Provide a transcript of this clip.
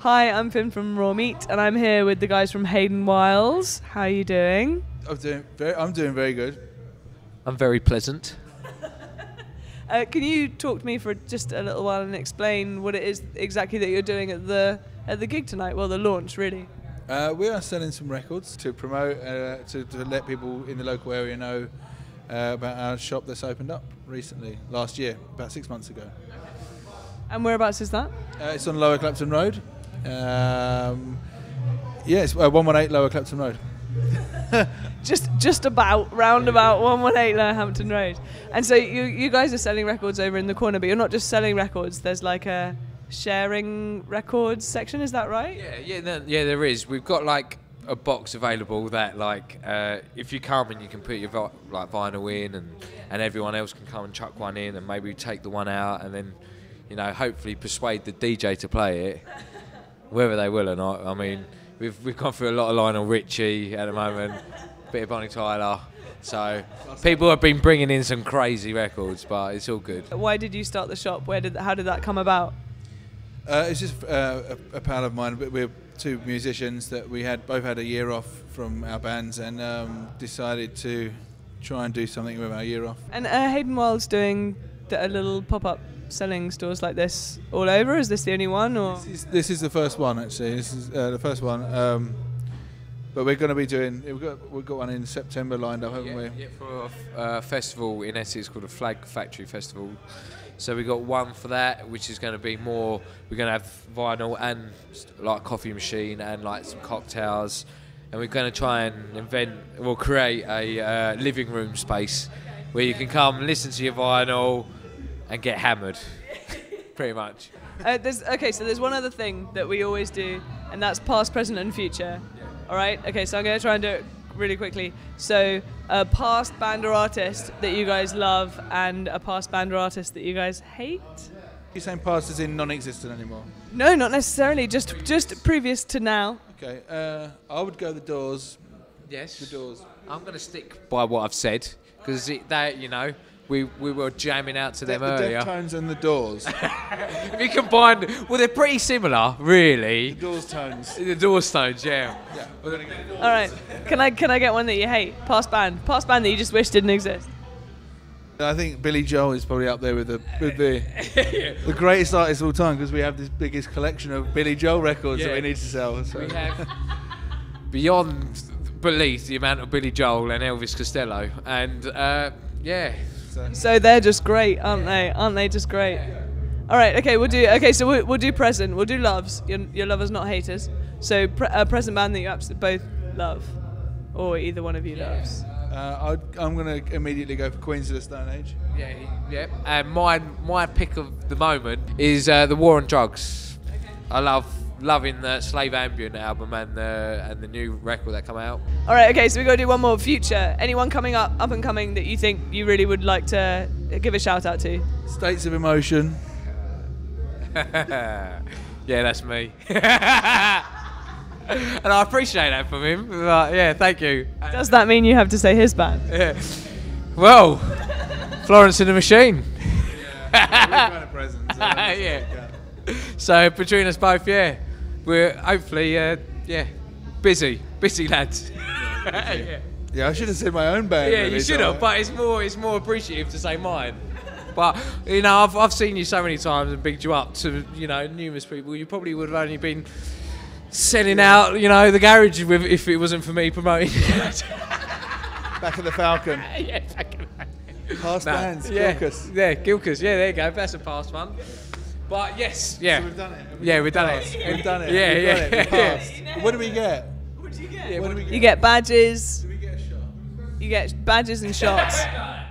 Hi, I'm Finn from Raw Meat, and I'm here with the guys from Hayden Wylds. How are you doing? I'm doing very, I'm doing very good. I'm very pleasant. Uh, can you talk to me for just a little while and explain what it is exactly that you're doing at the at the gig tonight? Well, the launch, really. Uh, we are selling some records to promote, uh, to, to let people in the local area know uh, about our shop that's opened up recently, last year, about six months ago. And whereabouts is that? Uh, it's on Lower Clapton Road. Um, yeah, uh, 118 Lower Clapton Road. Just just about roundabout 118 Lower Hampton Road. And so you you guys are selling records over in the corner, but you're not just selling records. There's like a sharing records section. Is that right? Yeah, yeah, no, yeah. There is. We've got like a box available that, like, uh, if you come and you can put your vi- like vinyl in, and and everyone else can come and chuck one in, and maybe take the one out, and then, you know, hopefully persuade the DJ to play it, whether they will or not. I mean, we've we've gone through a lot of Lionel Richie at the moment, bit of Bonnie Tyler. So people have been bringing in some crazy records, but it's all good. Why did you start the shop? Where did how did that come about? Uh, it's just uh, a, a pal of mine. We're two musicians that we had both had a year off from our bands and um, decided to try and do something with our year off. And uh, Hayden Wylds doing the, a little pop up selling stores like this all over. Is this the only one, or This is, this is the first one actually. This is uh, the first one. Um, but we're going to be doing. We've got we've got one in September lined up, haven't we? Yeah, for a f- uh, festival in Essex called the Flag Factory Festival. So we got one for that, which is going to be more. We're going to have vinyl and like coffee machine and like some cocktails, and we're going to try and invent or create a uh, living room space where you can come listen to your vinyl and get hammered, pretty much. uh, there's okay. So there's one other thing that we always do, and that's past, present, and future. All right. Okay. So I'm going to try and do it really quickly. So a past band or artist that you guys love, and a past band or artist that you guys hate. You're saying past is in non-existent anymore. No, not necessarily. Just just previous to now. Okay. Uh, I would go the Doors. Yes. The Doors. I'm going to stick by what I've said because that you know we we were jamming out to them the earlier. Deftones and the Doors. If you combine, well, they're pretty similar, really. the Doors tones. The Doorstones, yeah. Yeah. All right. Can I can I get one that you hate? Past band. Past band that you just wish didn't exist. I think Billy Joel is probably up there with the with the the greatest artist of all time because we have this biggest collection of Billy Joel records that we need to sell. So. We have beyond belief the amount of Billy Joel and Elvis Costello, and uh, yeah, So they're just great, aren't they? Aren't they just great? All right. Okay. We'll do. Okay. So we'll, we'll do present. We'll do loves. Your, your lovers, not haters. So pre- a present band that you absolutely both love, or either one of you loves. Uh, I'd, I'm going to immediately go for Queens of the Stone Age. yeah, yeah. And my my pick of the moment is uh, the War on Drugs. I love loving the Slave Ambient album and the and the new record that come out. All right. Okay. So we got to do one more. Future. Anyone coming up, up and coming that you think you really would like to give a shout out to? States of Emotion. yeah, that's me. and I appreciate that from him. But yeah, thank you. Does that mean you have to say his band? Yeah. Well, Florence and the Machine. kind of presents. yeah. So between us both, yeah, we're hopefully, uh, yeah, busy, busy lads. yeah. Yeah, I should have said my own band. Yeah, really, you should have, but it's more it's more appreciative to say mine. But you know, I've, I've seen you so many times and bigged you up to you know numerous people. You probably would have only been selling out you know the garage with if it wasn't for me promoting. Back at the Falcon. yeah, fucking- Past Nah, bands. yeah, Gilcus. yeah, Gilcus. Yeah, there you go. That's a past one. But yes, yeah, So we've done it. yeah, we've done it. We've done it. Yeah, We've yeah, done it. We yeah. What do we get? Yeah, What do we get? You get badges. Do we get a shot? You get badges and shots.